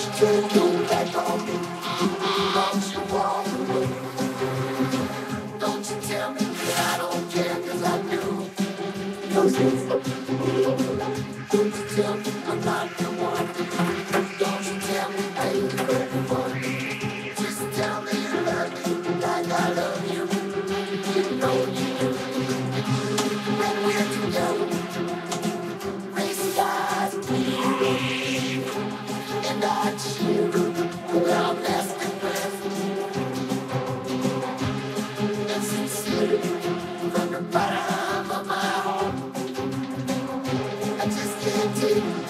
Don't let on me. That I don't you tell me that I just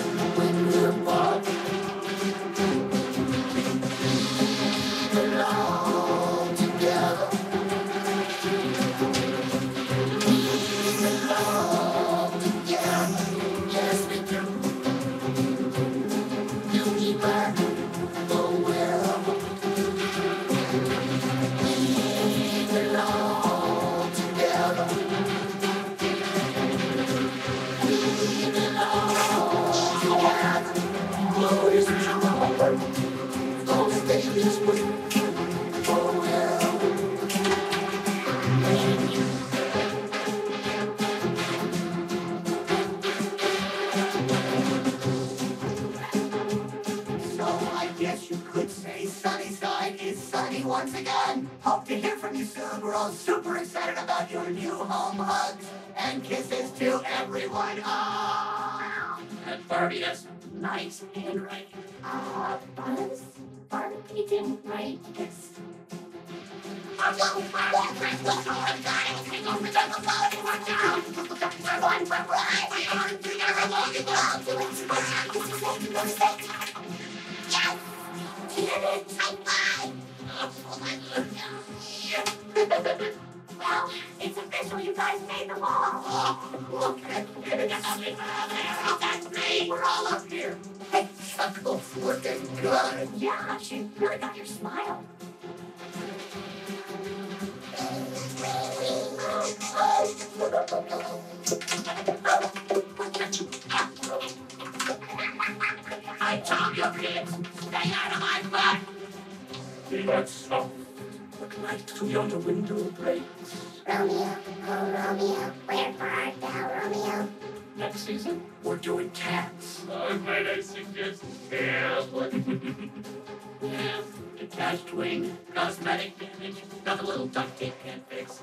guess you could say Sunnyside is sunny once again. Hope to hear from you soon. We're all super excited about your new home hugs and kisses to everyone. Ah, and Barbius, nice handwriting. Ah, Buzz, Barbie didn't write this. Christmas hard guy. Take off the double phone and watch out. We're one for one. We are together long enough to express well, it's official. You guys made them all. Look at it. That's me. We're all up here. Hey, Chuckles looking. Yeah, she really got your smile. I told you, kids, stay out of my butt. Let's stop. Look like two yonder window breaks. Romeo, oh Romeo, where art thou, Romeo? Next season, we're doing cats. Uh, might I suggest hair? yeah, detached wing, cosmetic damage, got a little duct tape can't fix.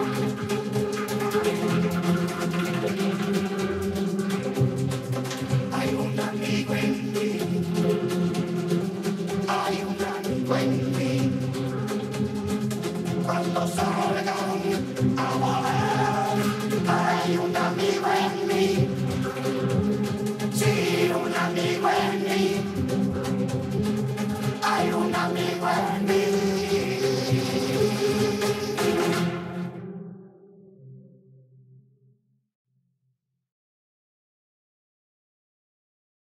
Cuando salgan a volar, hay un amigo en mí.